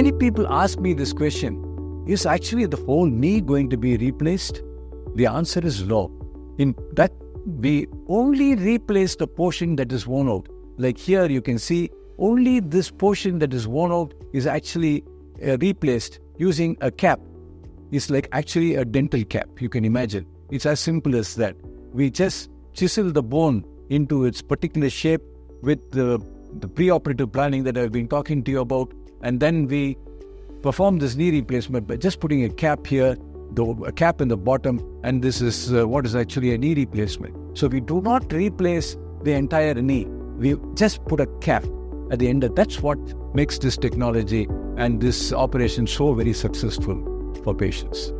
Many people ask me this question Is actually the whole knee going to be replaced? The answer is no. In that, we only replace the portion that is worn out. Like here, you can see only this portion that is worn out is actually uh, replaced using a cap. It's like actually a dental cap, you can imagine. It's as simple as that. We just chisel the bone into its particular shape with the, the preoperative planning that I've been talking to you about, and then we perform this knee replacement by just putting a cap here, the, a cap in the bottom, and this is uh, what is actually a knee replacement. So we do not replace the entire knee. We just put a cap at the end. That's what makes this technology and this operation so very successful for patients.